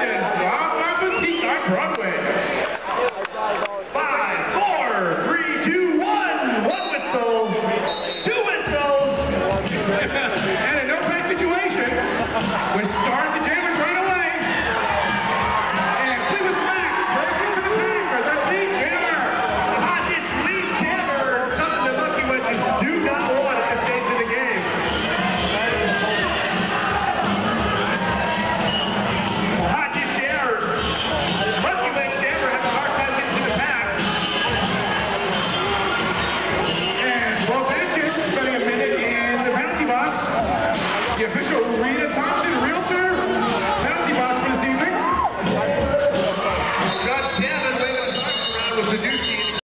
Washington. the official Rita Thompson.